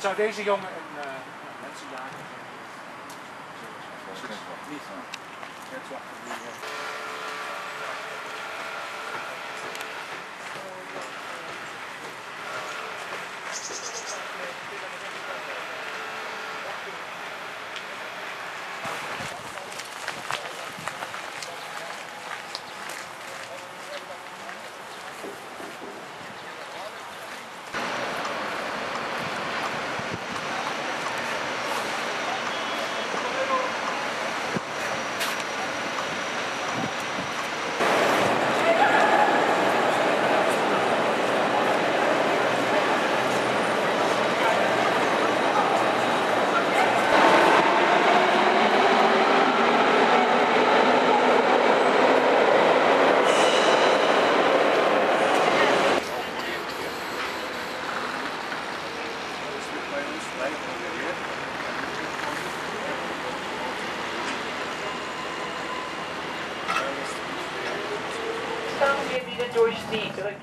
zou deze jongen een uh, mensenjager zijn. Niet. Net zo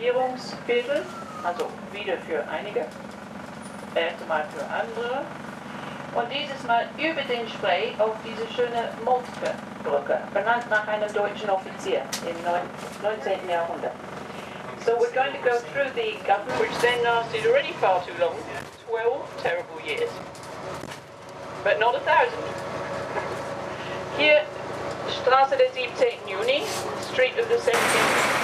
die Regierungsviertel, also wieder für einige, erste Mal für andere. Und dieses Mal über den Spree auf diese schöne Moltke-Brücke, benannt nach einem deutschen Offizier im 19. Jahrhundert. So we're going to go through the government, which then lasted already far too long, 12 terrible years. But not a thousand. Hier Straße des 17. Juni, Street of the 17th.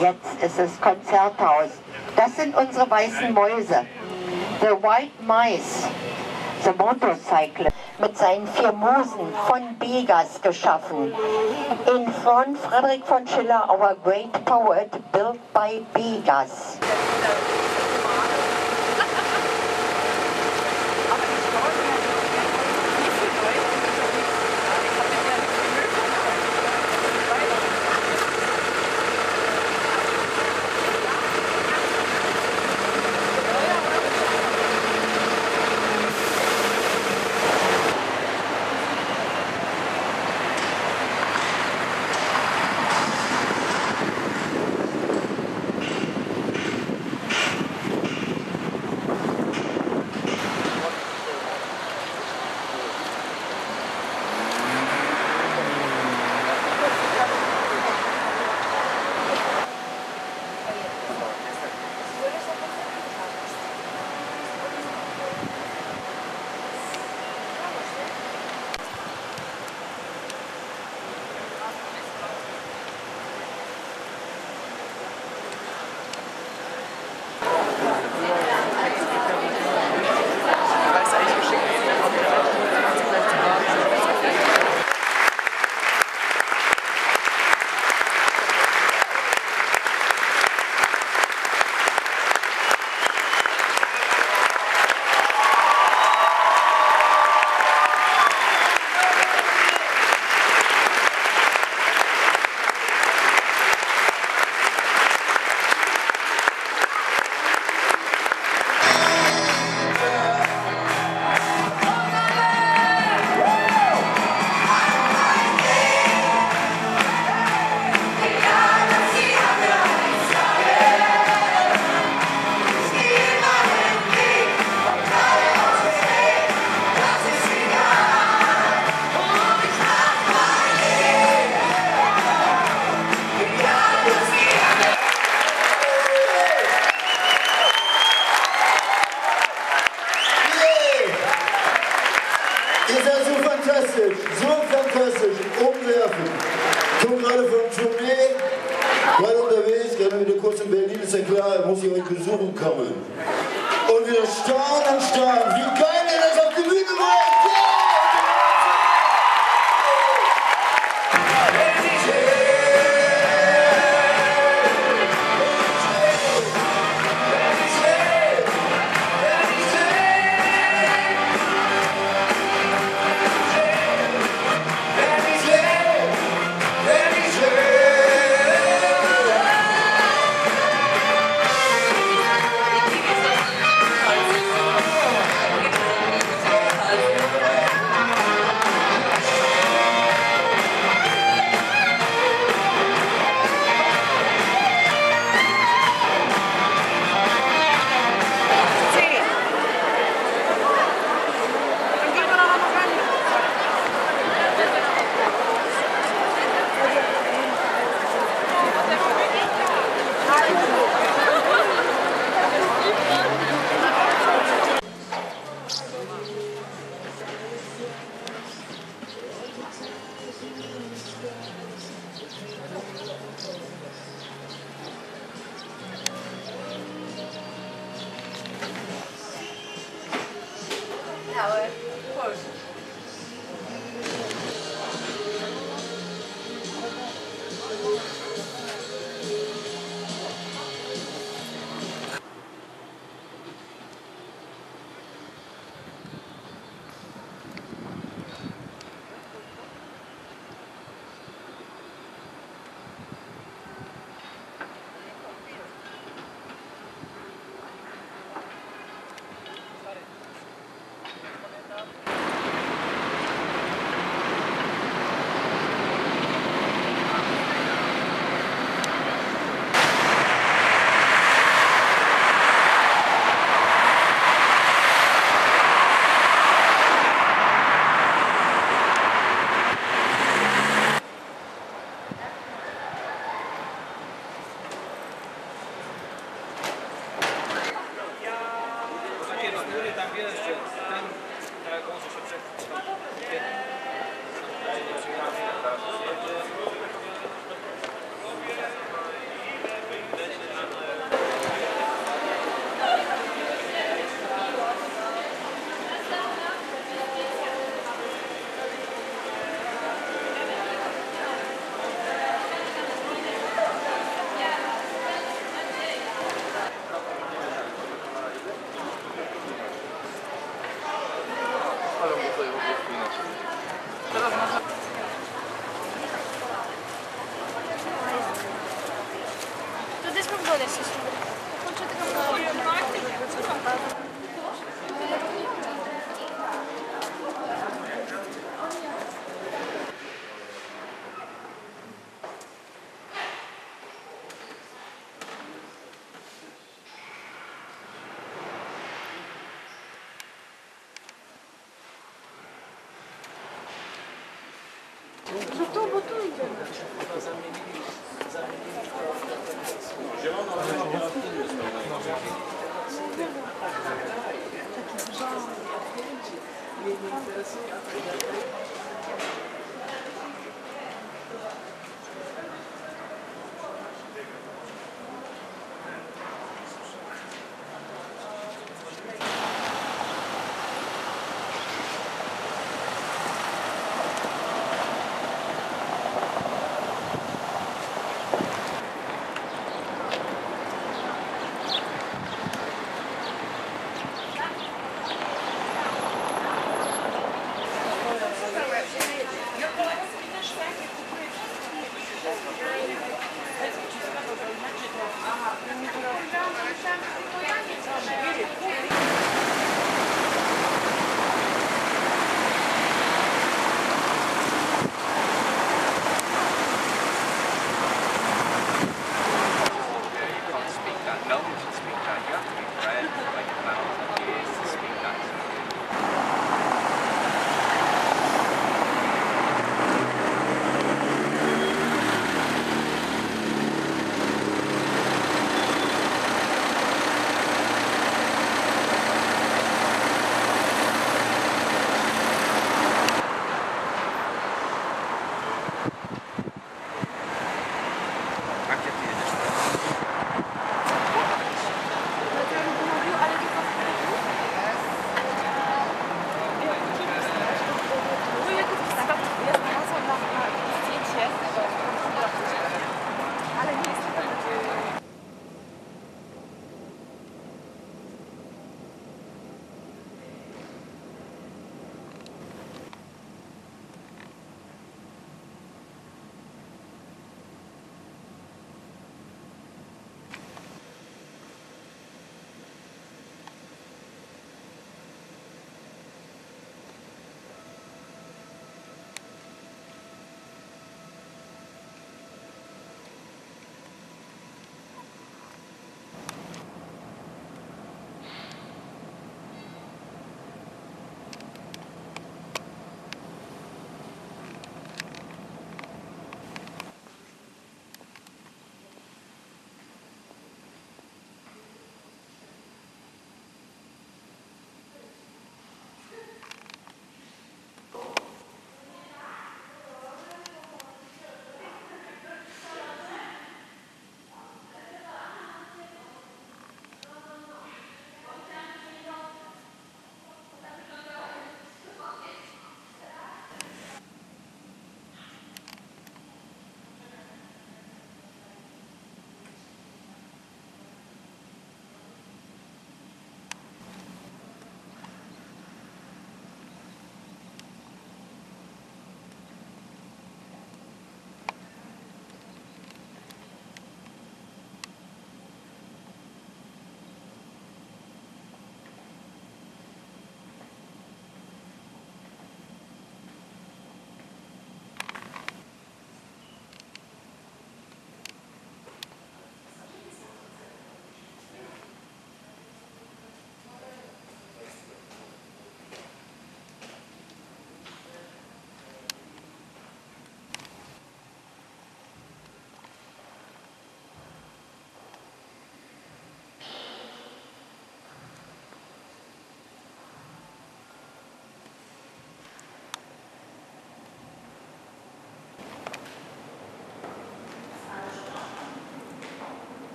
Jetzt ist es Konzerthaus. Das sind unsere weißen Mäuse. The White Mice, the Motorcycle, mit seinen vier Musen von Begas geschaffen. In front Frederick von Schiller, our great poet, built by Begas.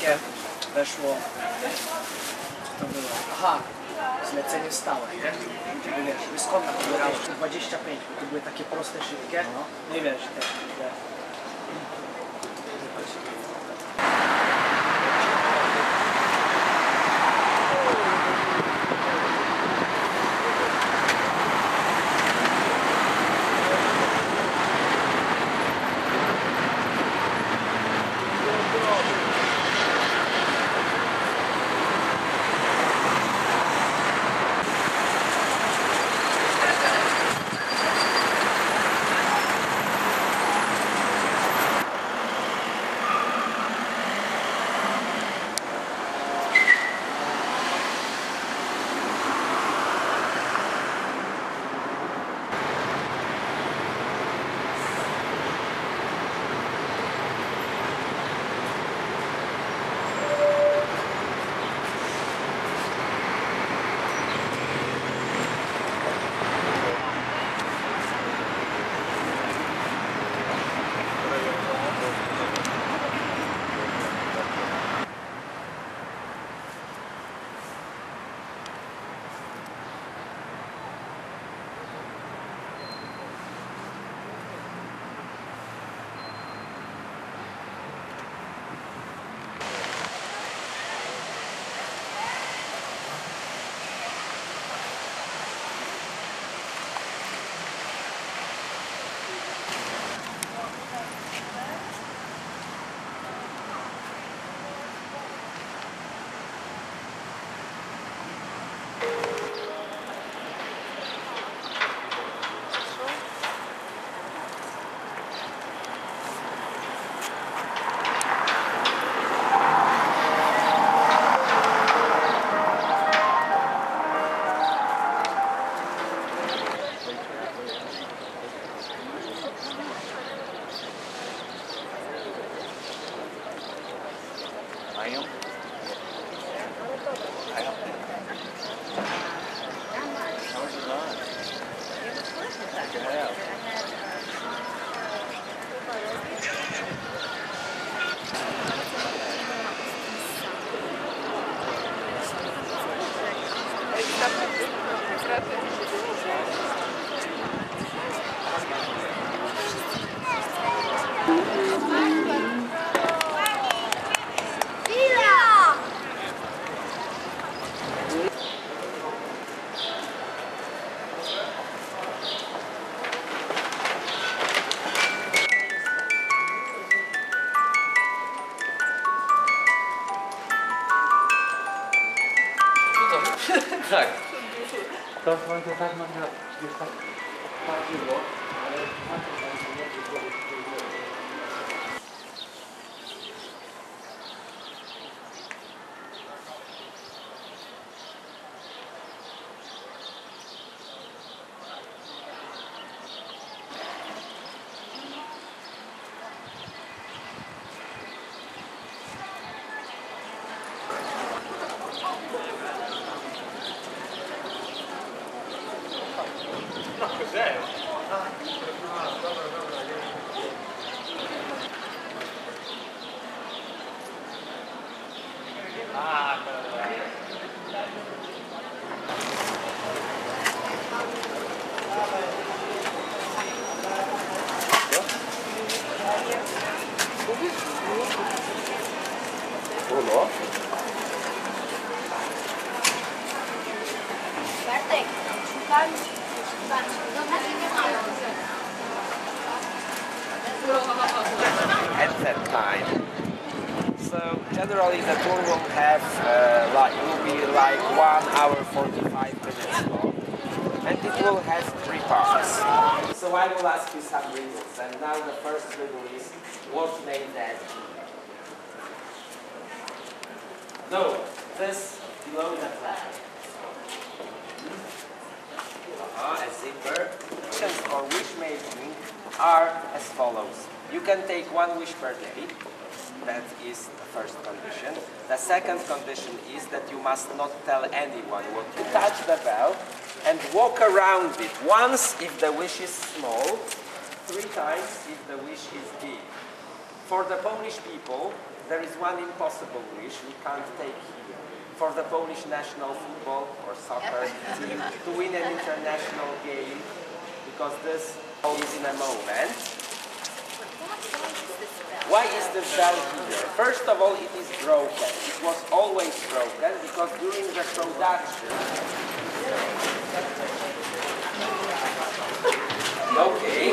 jakie weszło, to było, aha, zlecenie stałe, nie? Czyli wiesz, wyskąd pobierałeś 25, bo to były takie proste, szybkie, no, no i wiesz, te, te second condition is that you must not tell anyone what you touch the bell and walk around it once if the wish is small, three times if the wish is big. For the Polish people, there is one impossible wish we can't take here. For the Polish national football or soccer team to win an international game, because this is in a moment. Why is the bell here? First of all, it is broken. It was always broken because during the production. Okay,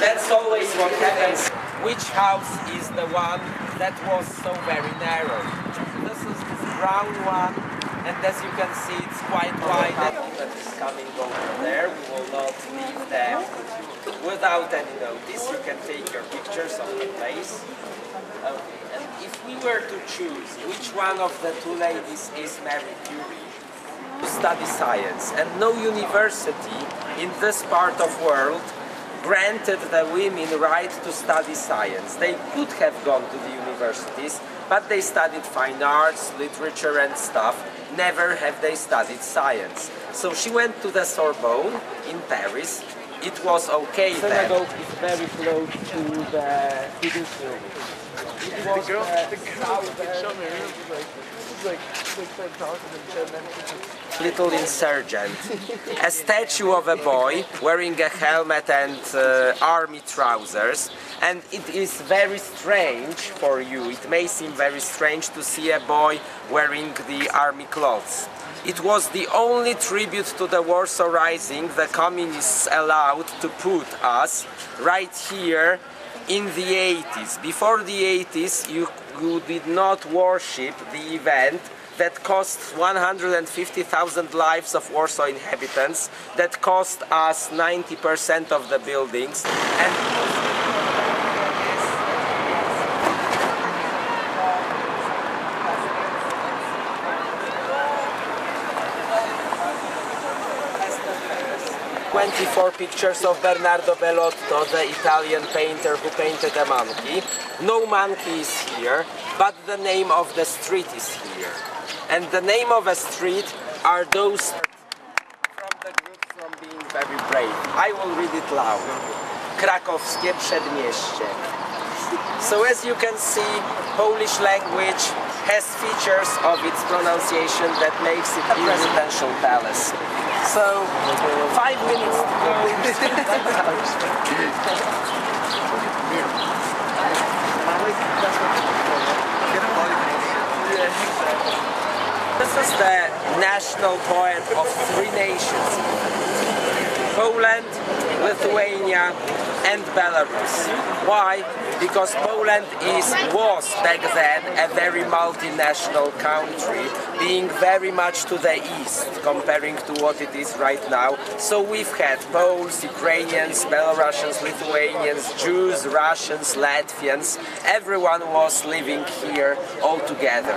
that's always what happens. Which house is the one that was so very narrow? This is this brown one, and as you can see, it's quite oh, wide. That is coming over there. We will not leave them without any notice. You can take your pictures of the place. Okay, we were to choose which one of the two ladies is Mary Curie to study science, and no university in this part of world granted the women right to study science. They could have gone to the universities, but they studied fine arts, literature and stuff. Never have they studied science. So she went to the Sorbonne in Paris. It was okay then. Synagogue is very close to the. It was the little insurgent. A statue of a boy wearing a helmet and uh, army trousers. And it is very strange for you, it may seem very strange to see a boy wearing the army clothes. It was the only tribute to the Warsaw Rising the communists allowed to put us right here in the 80s. Before the 80s, you, you did not worship the event that cost 150,000 lives of Warsaw inhabitants, that cost us 90% of the buildings. And Twenty-four pictures of Bernardo Bellotto, the Italian painter who painted a monkey. No monkey is here, but the name of the street is here. And the name of a street are those from the group from being very brave. I will read it loud. Krakowskie Przedmieście. So as you can see, Polish language has features of its pronunciation that makes it a presidential palace. So, five minutes This is the national poet of three nations. Poland, Lithuania and Belarus. Why? Because Poland is, was back then a very multinational country, being very much to the east comparing to what it is right now. So we've had Poles, Ukrainians, Belarusians, Lithuanians, Jews, Russians, Latvians. Everyone was living here all together.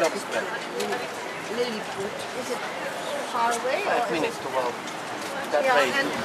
lobster. Is it far away? Five minutes to walk. That yeah, way.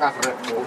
các rệt bốn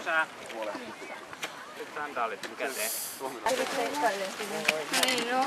Rysää. Nyt sandaalit, mikä tee? No niin, no.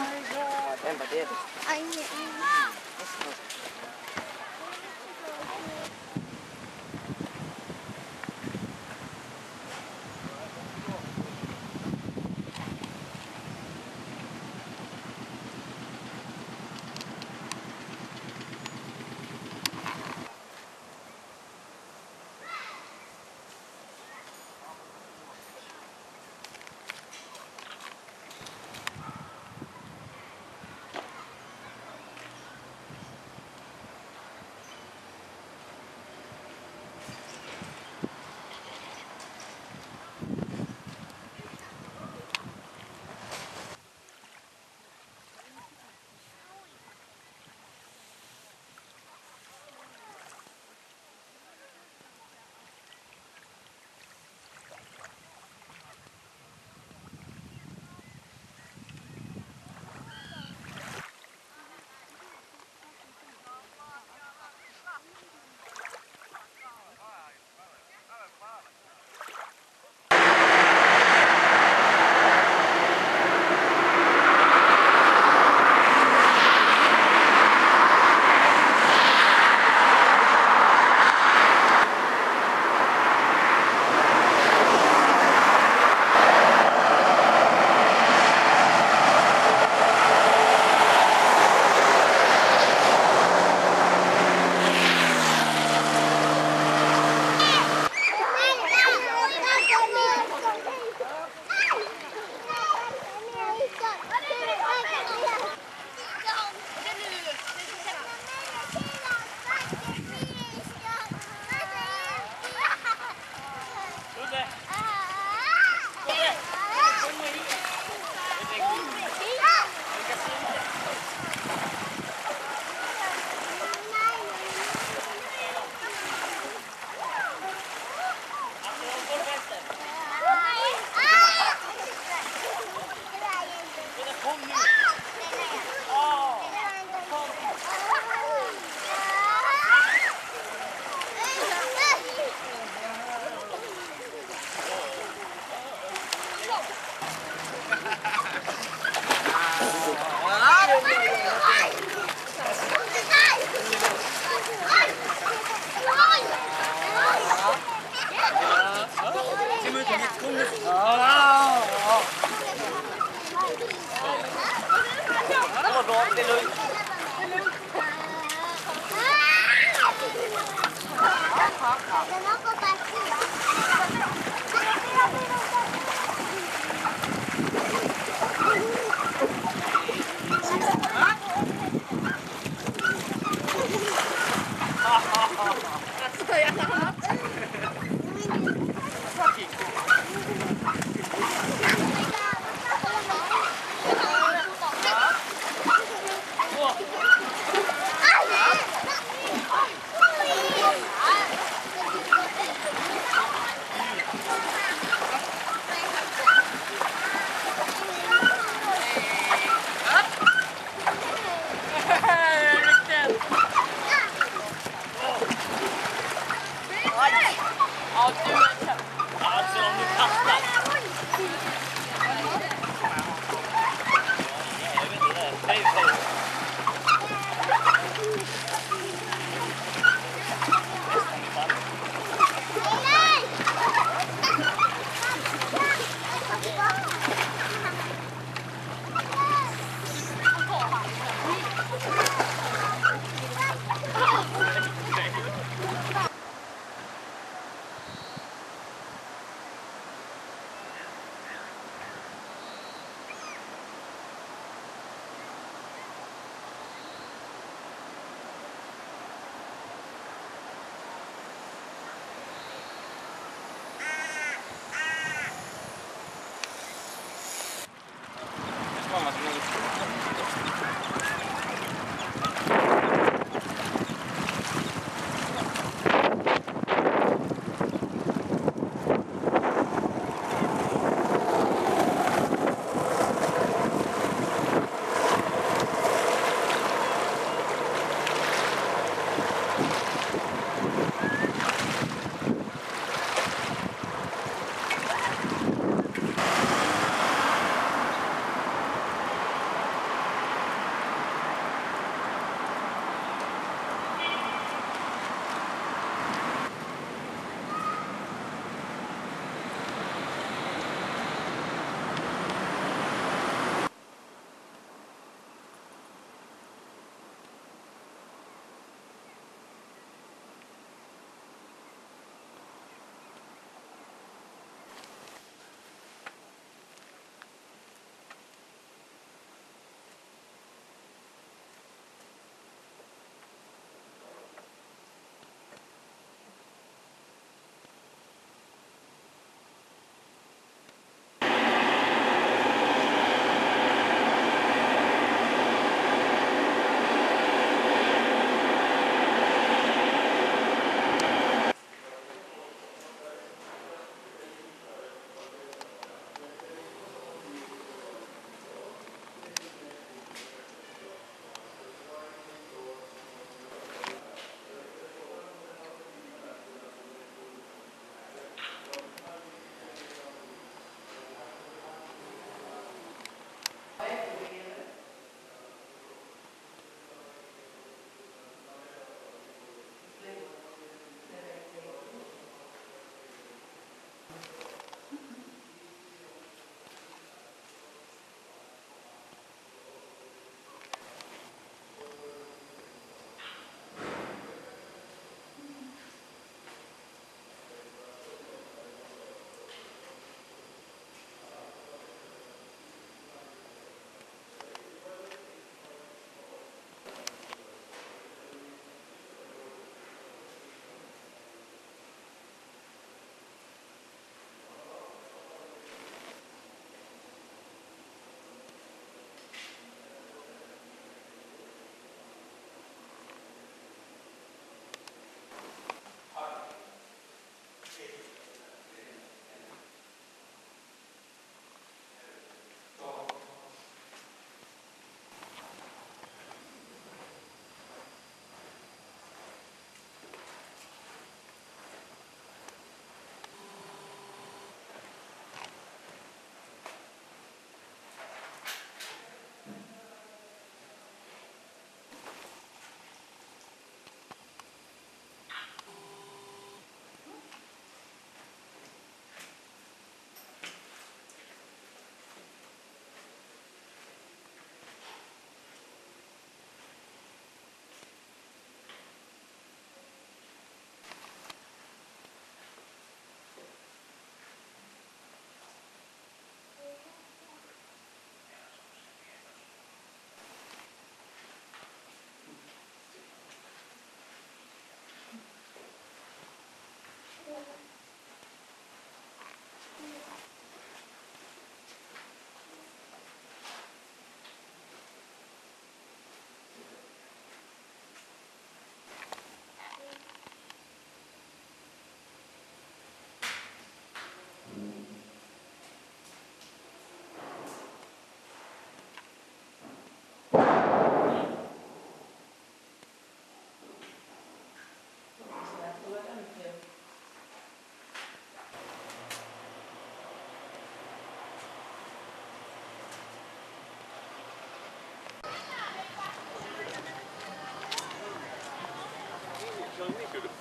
Absolutely.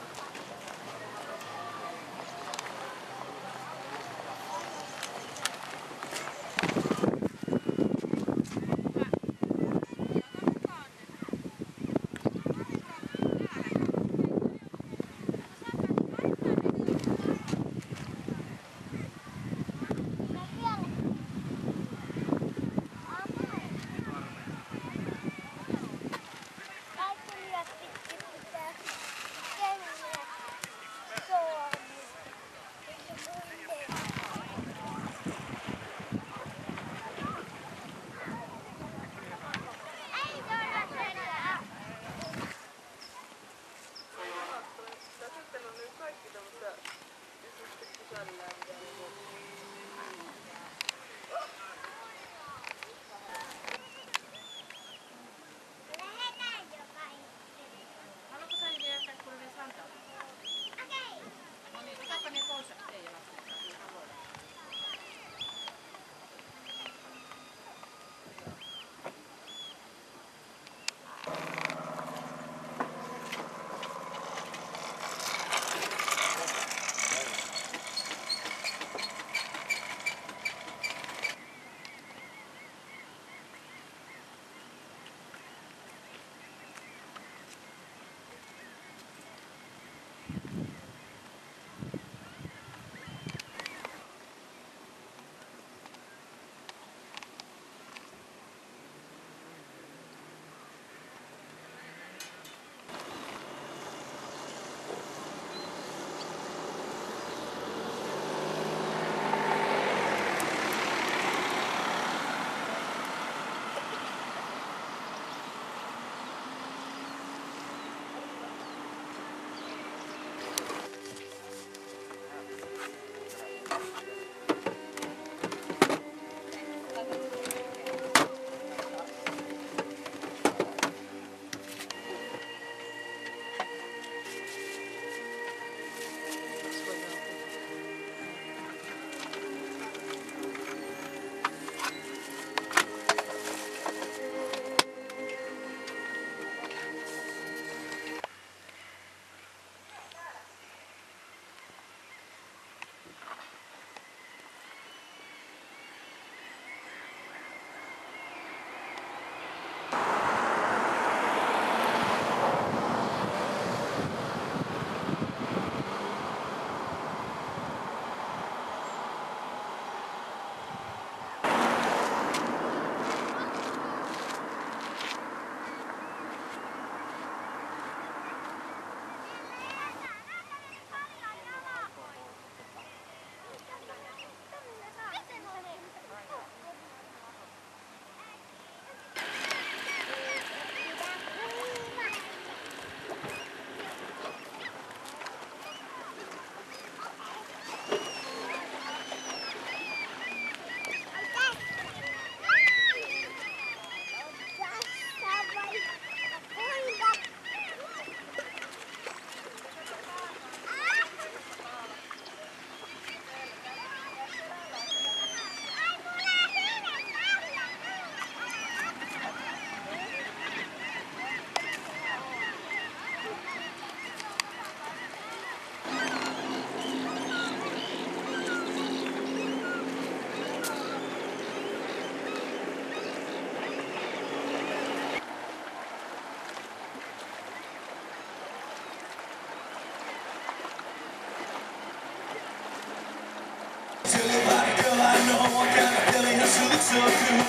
So cool.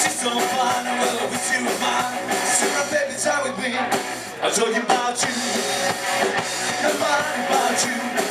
She's so fine, I will be too mine. See my baby time with me. I'm talking about you. Nobody about you.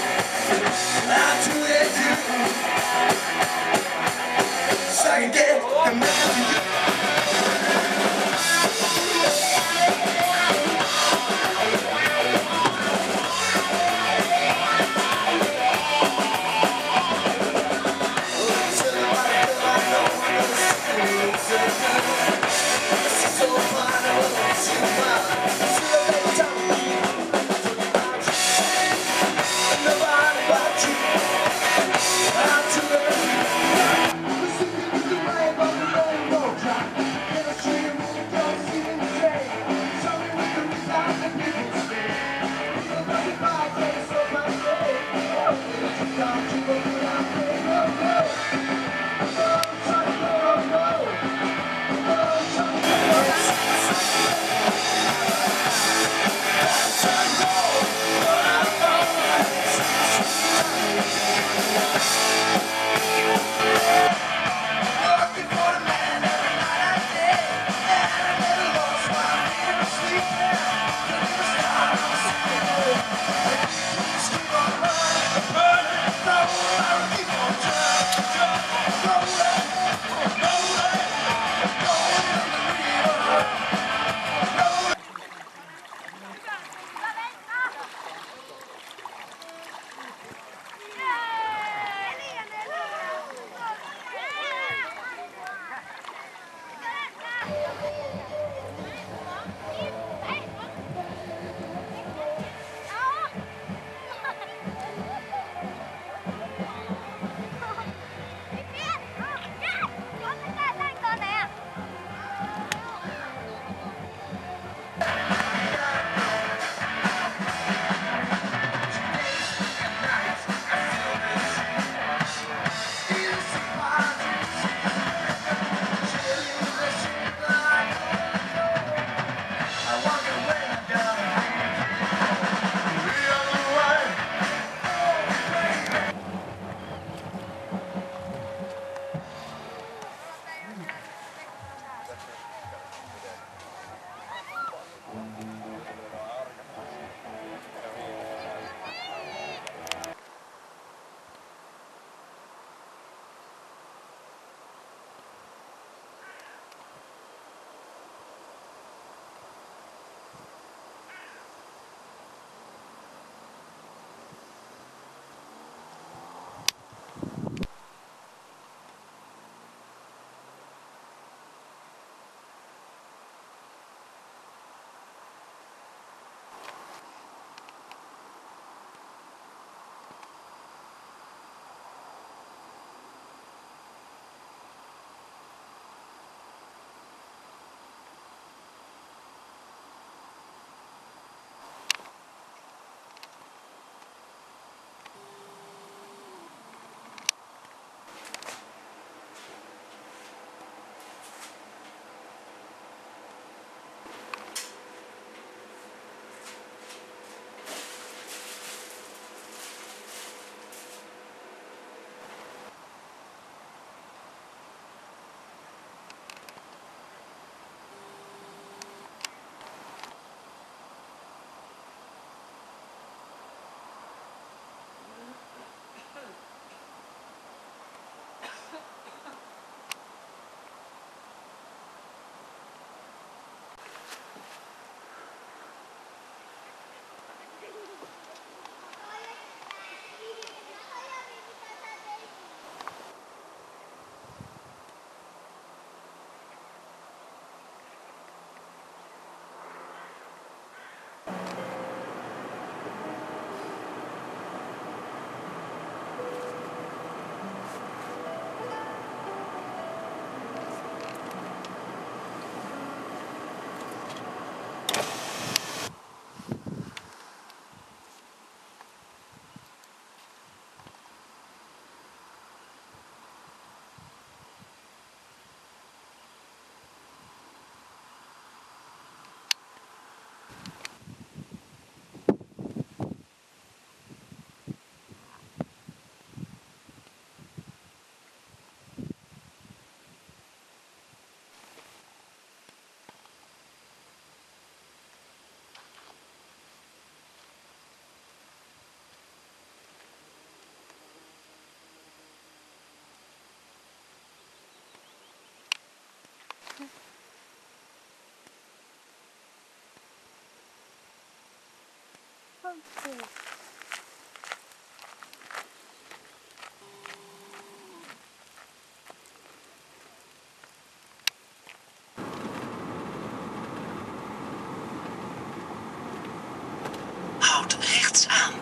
Houd rechts aan.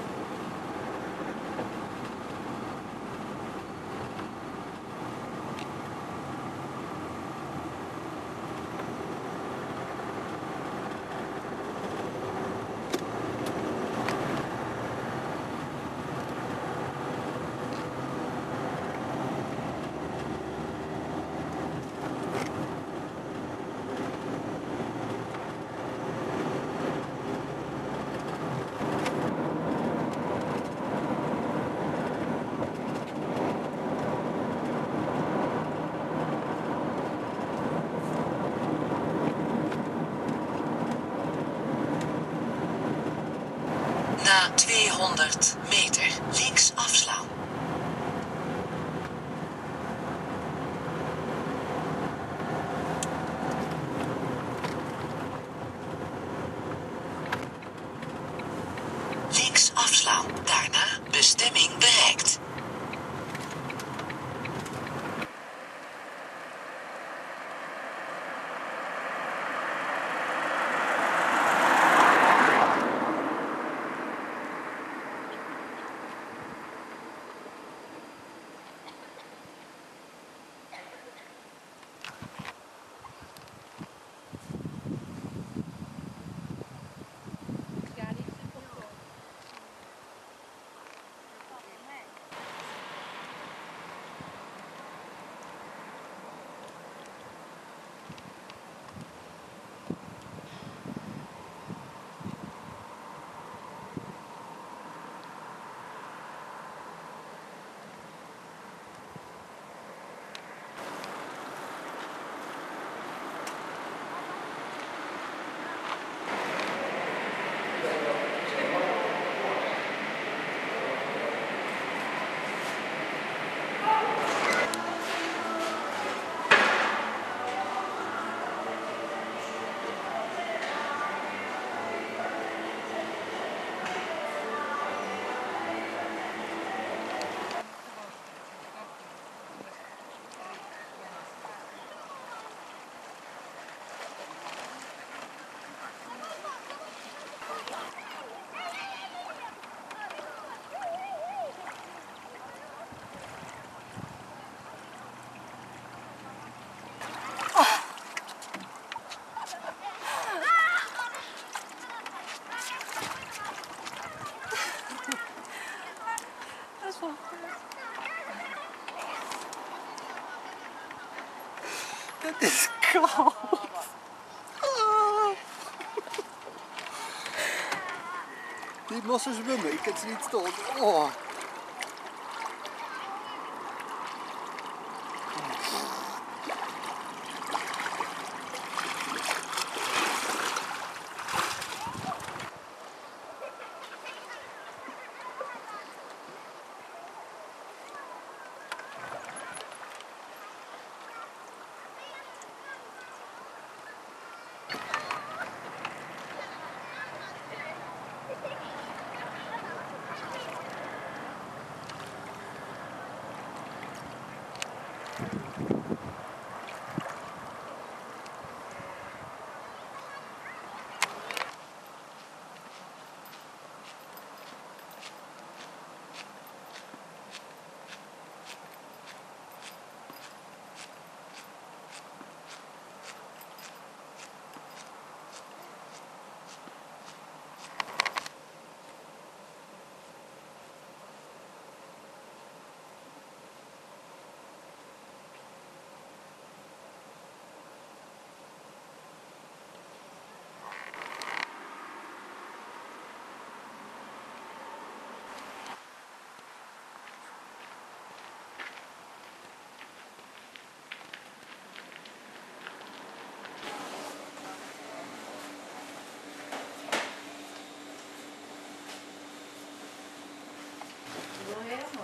200 meter links afslaan. Het is koud. Niet mossen zwemmen, ik kan ze niet stoten. Oh. Amen.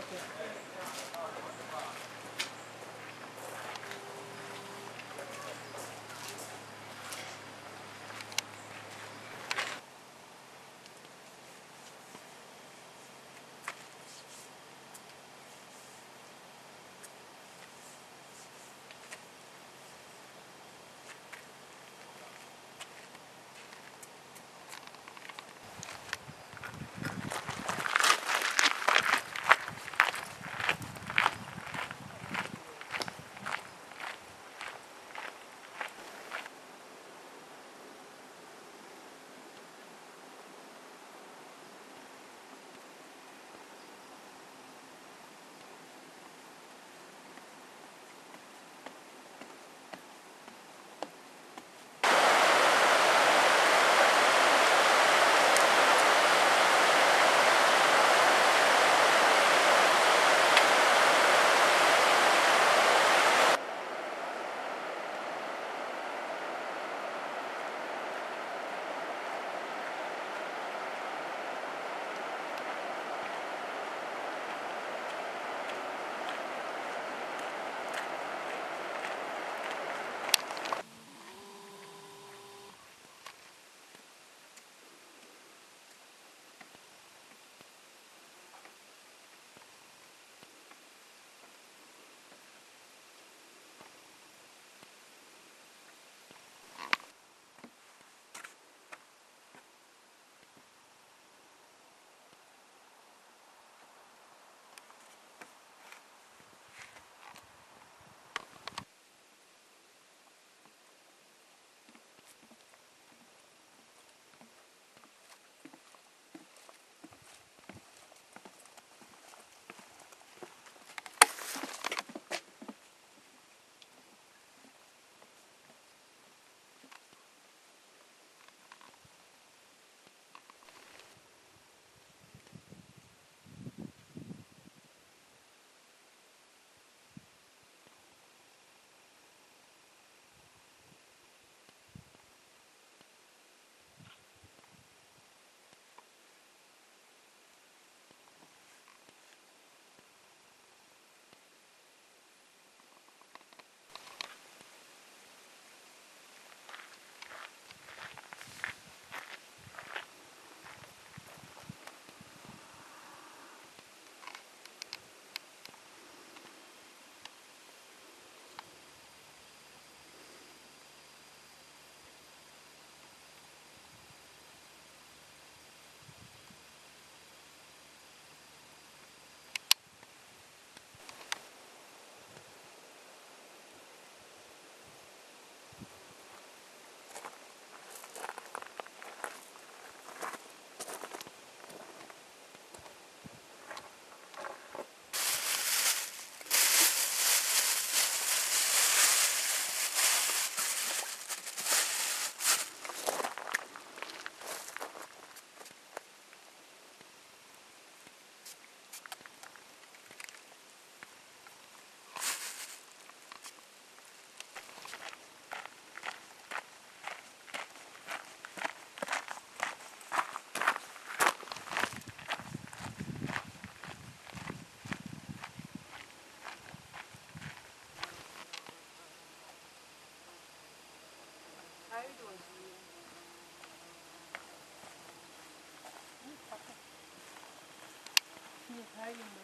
你看，有？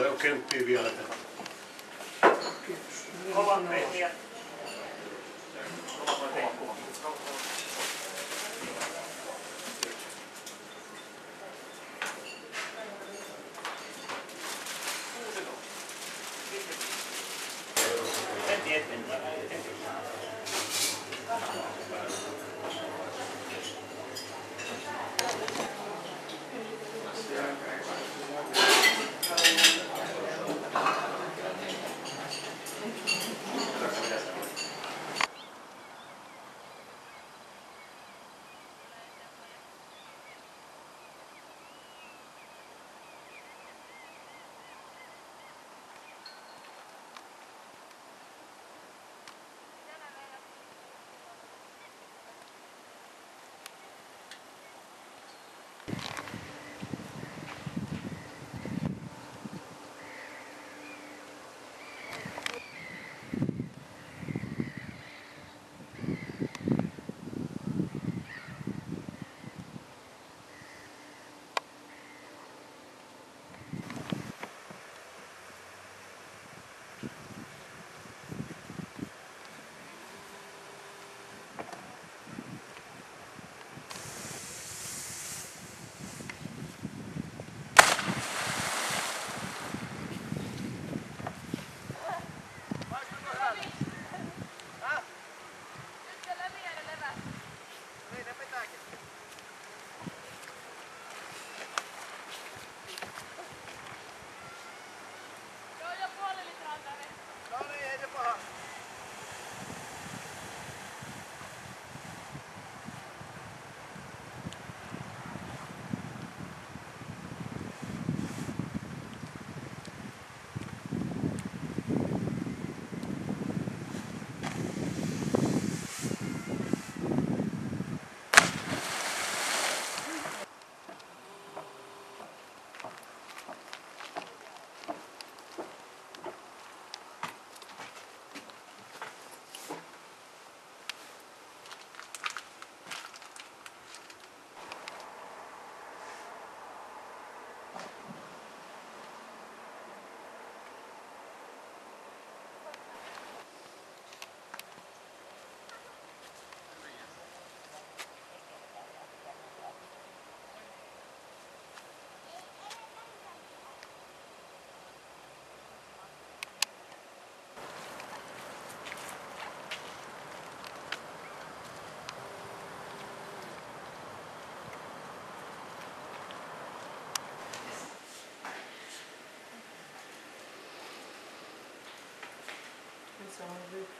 Siellä on jo kemppiä vielä. Kovan. With me. Kijk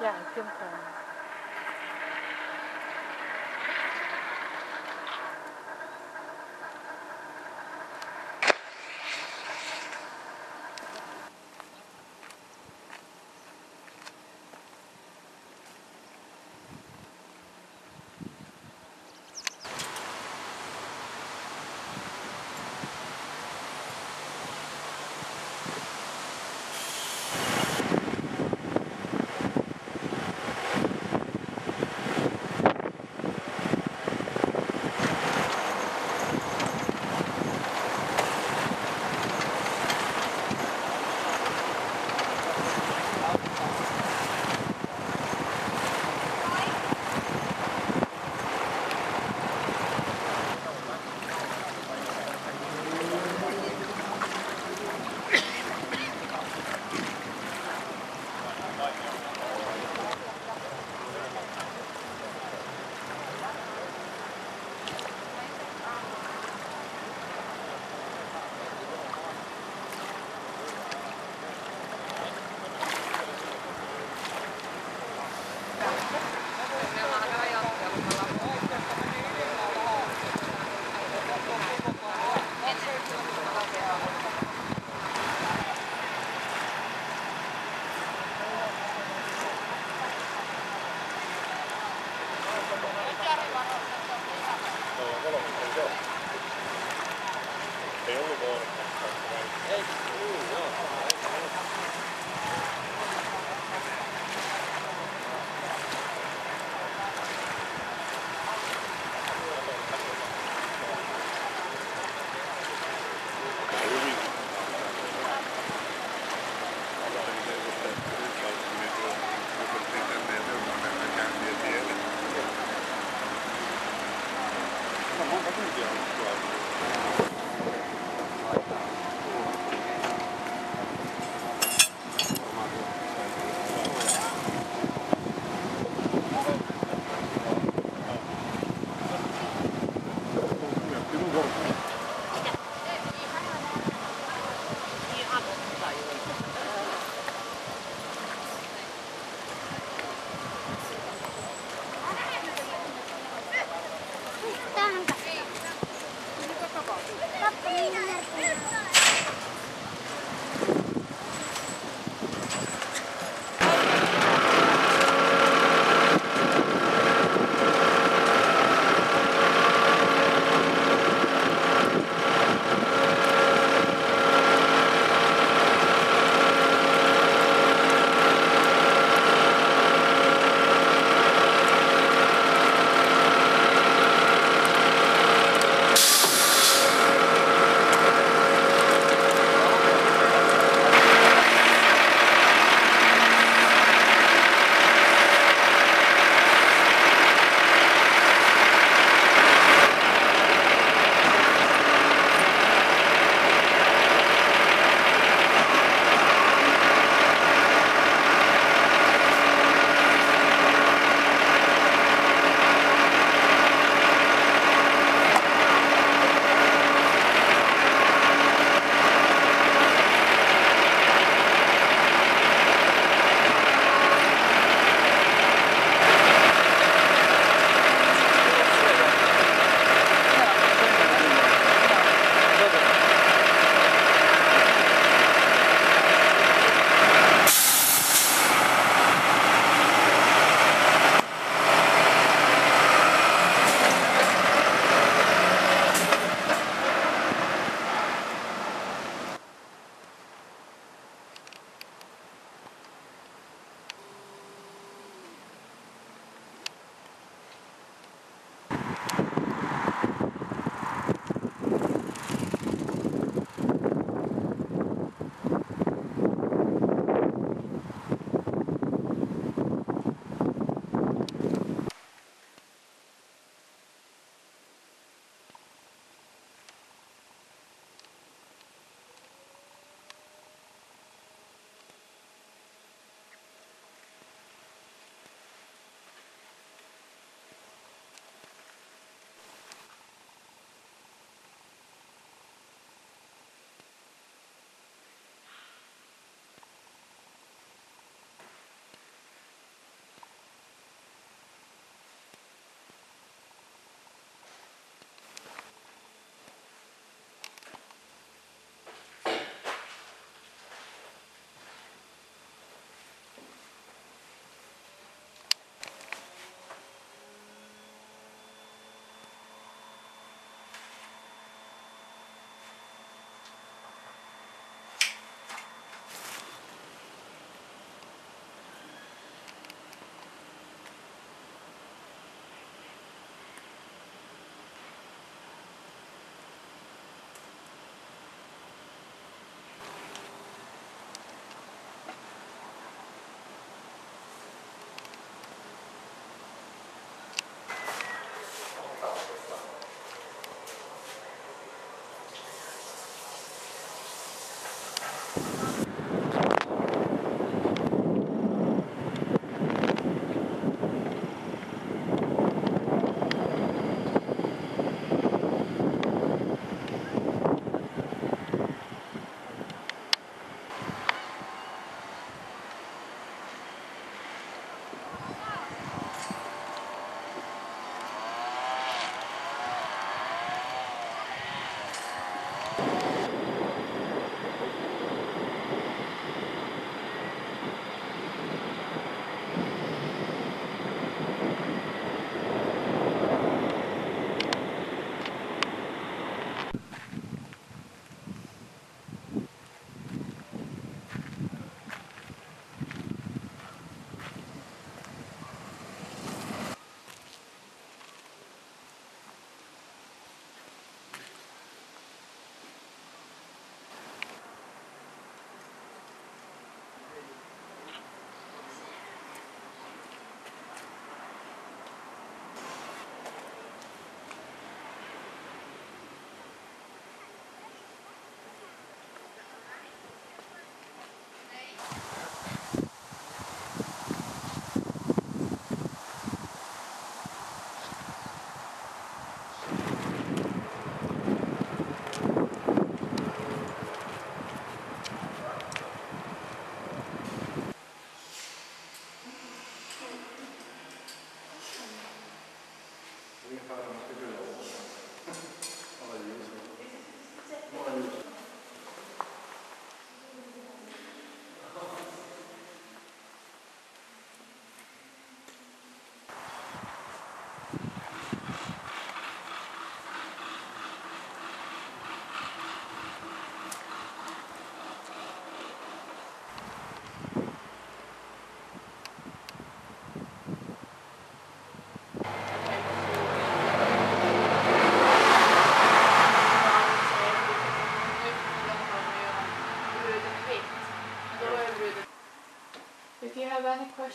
Ja, ik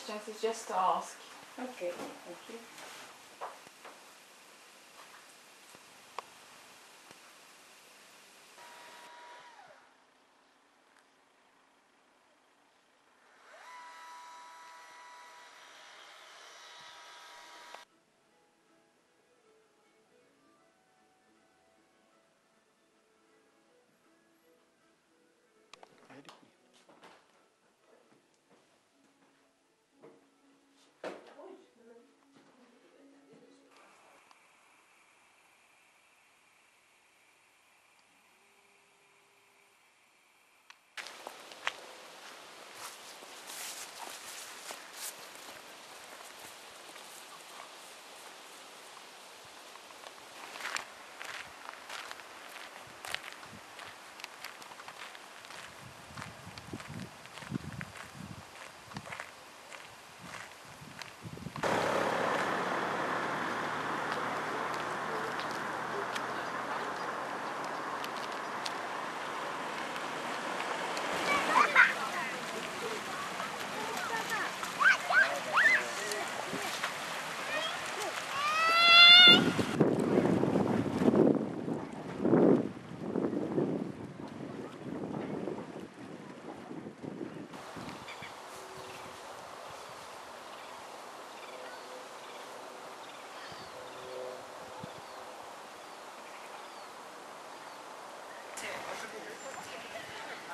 questions, it's just to ask. Okay.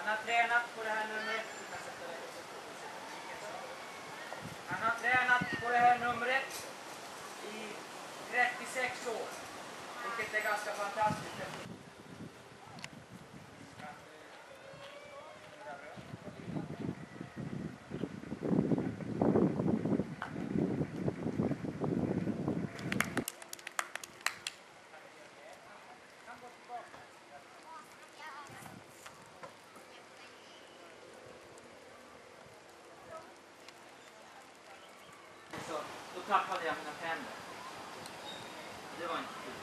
Han har tränat på det här numret. Han har tränat på det här numret i 36 år. Vilket är ganska fantastiskt. takale yanapenda Devam fast,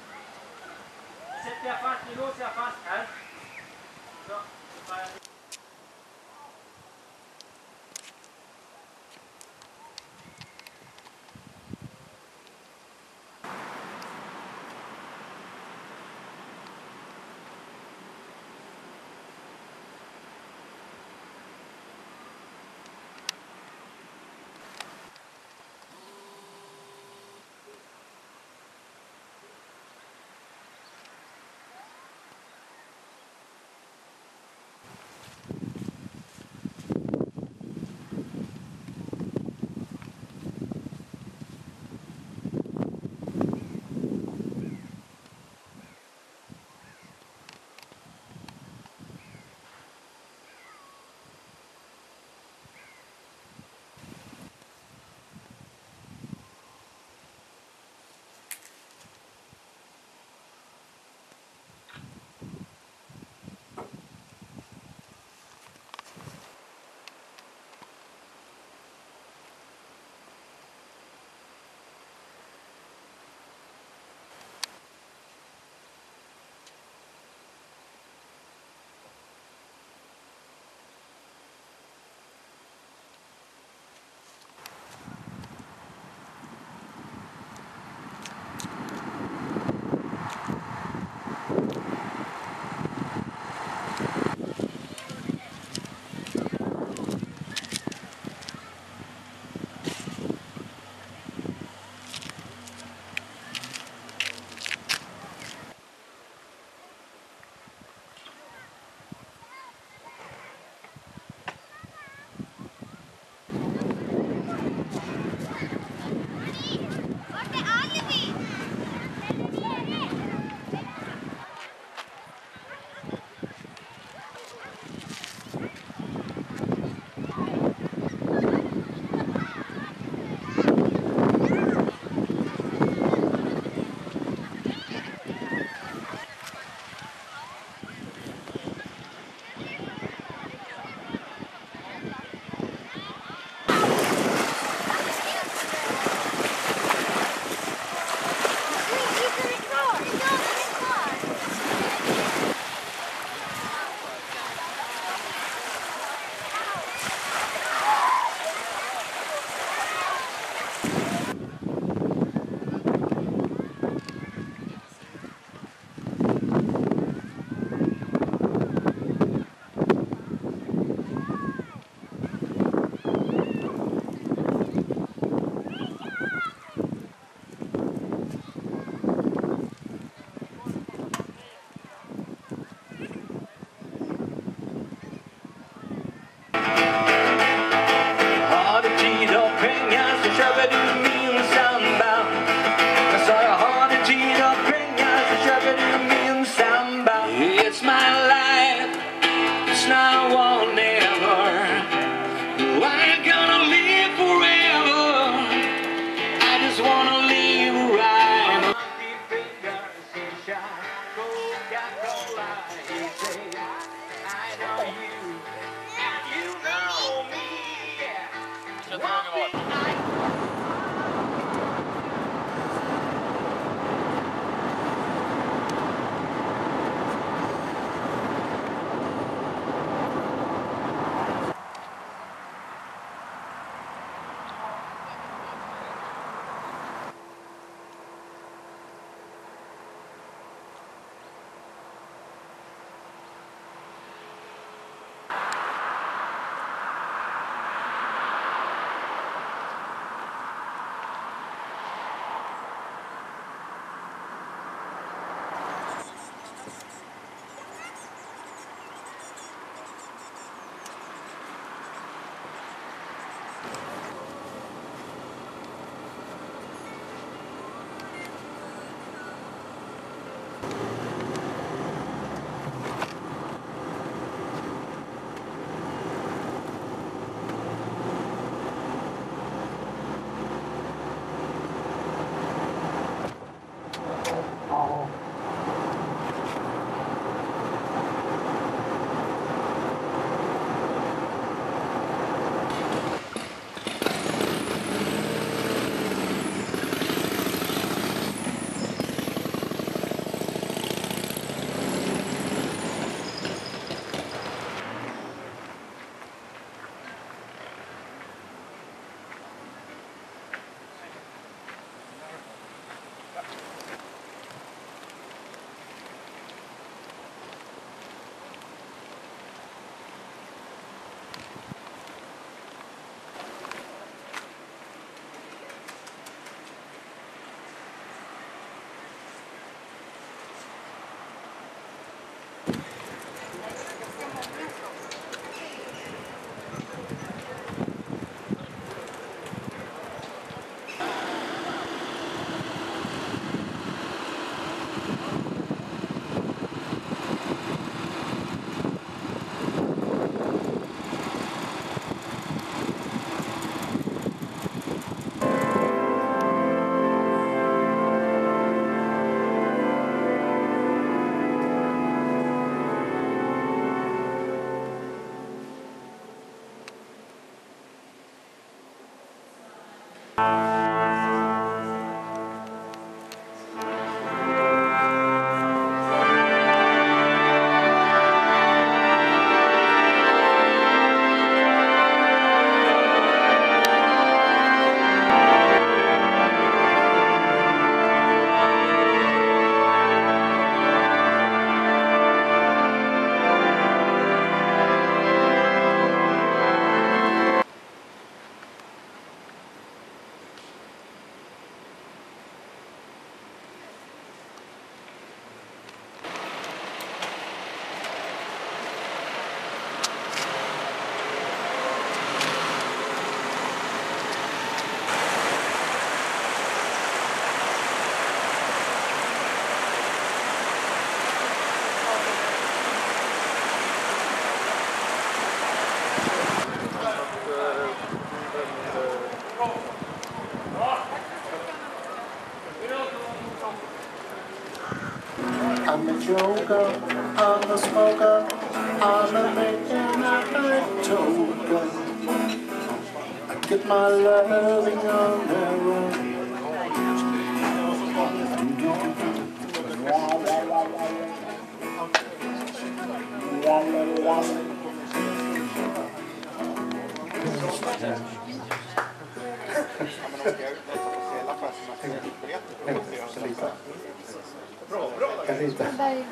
Set yapar, kilo fast her joker, I'm a smoker, I'm a making a toker. I get my loving on the road. Kanske 对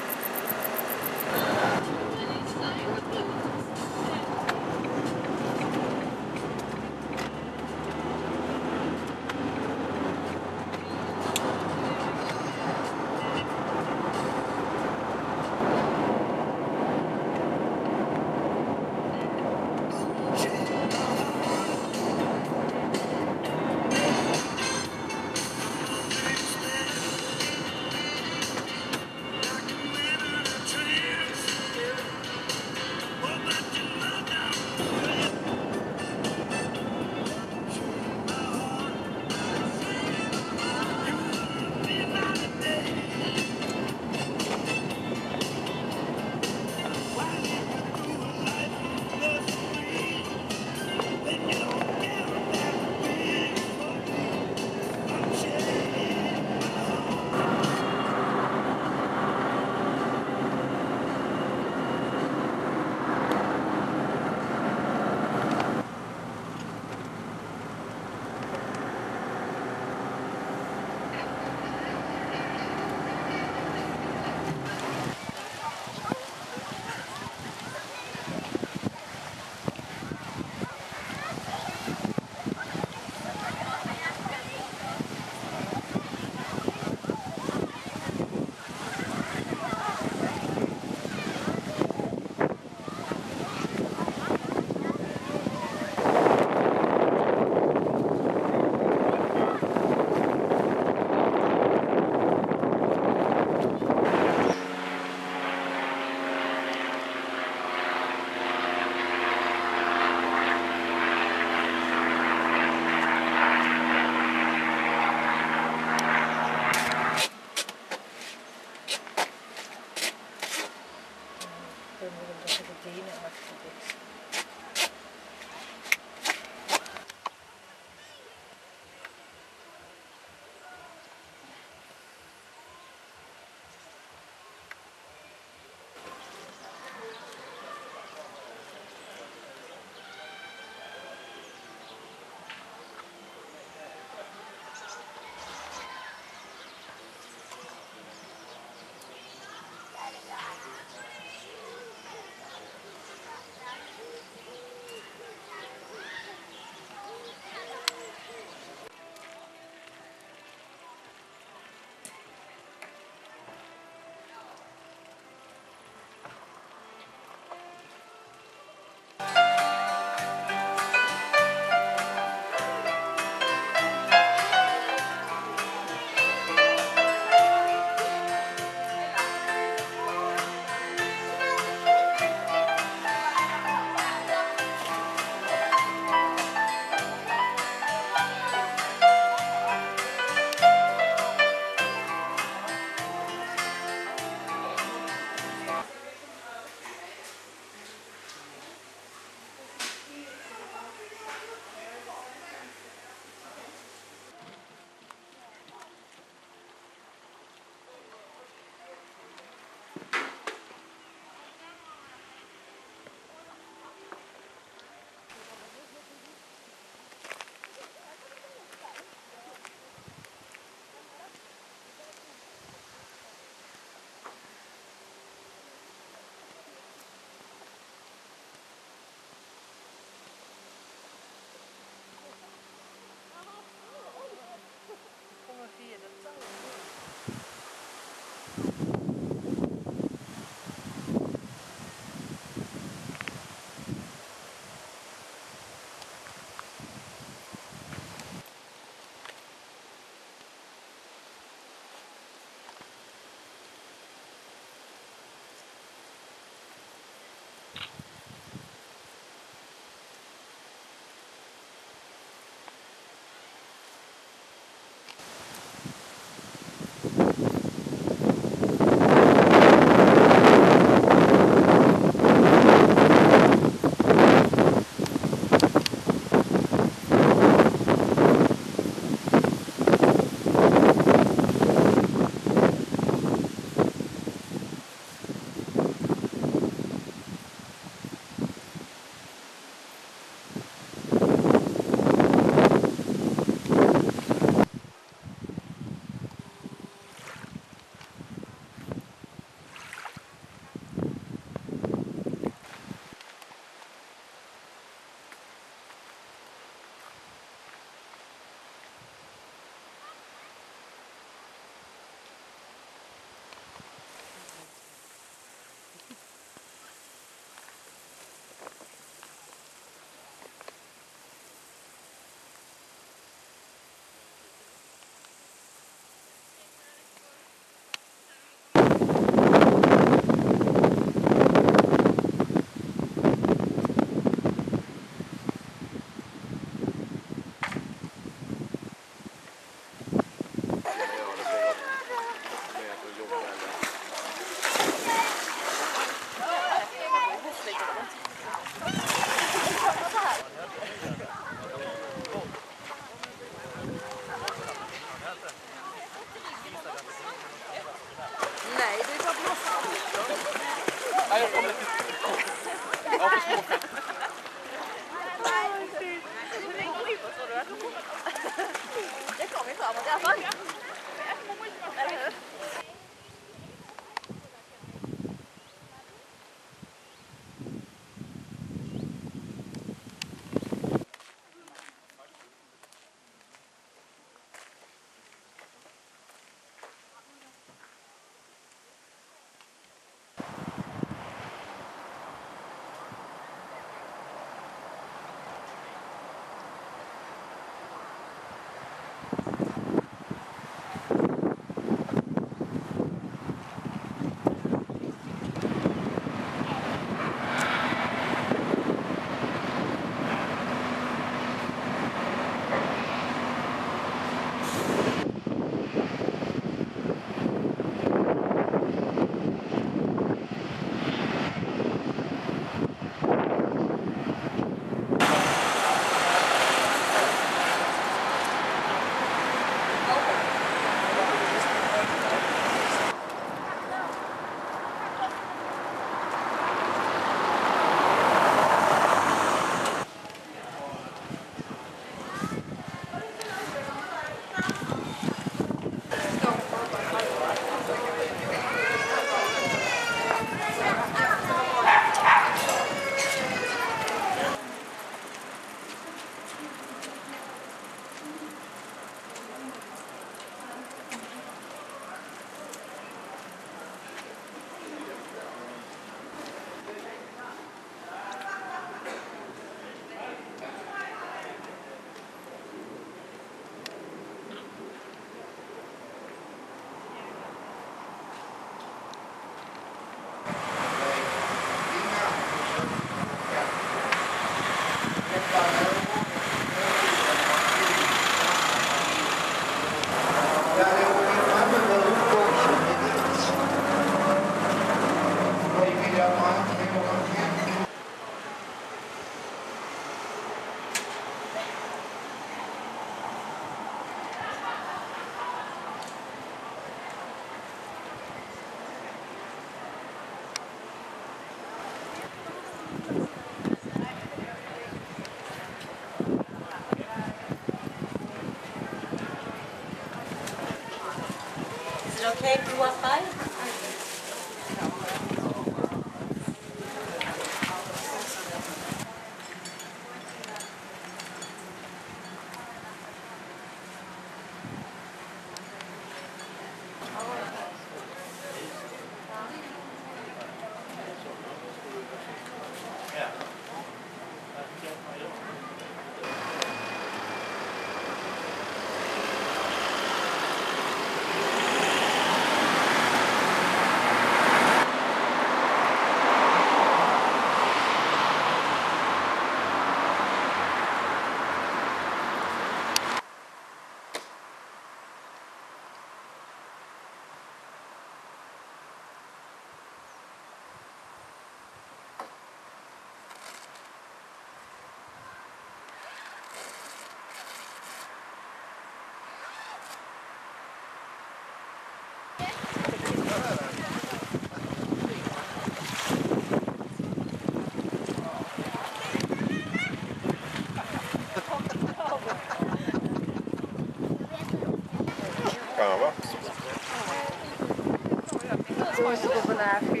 måste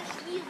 Da und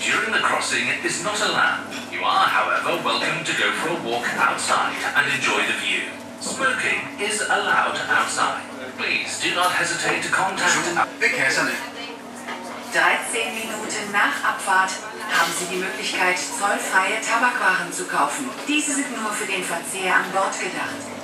during the crossing is not allowed. You are, however, welcome to go for a walk outside and enjoy the view. Smoking is allowed outside. Please do not hesitate to contact... 13 Minuten nach Abfahrt haben Sie die Möglichkeit, zollfreie Tabakwaren zu kaufen. Diese sind nur für den Verzehr an Bord gedacht.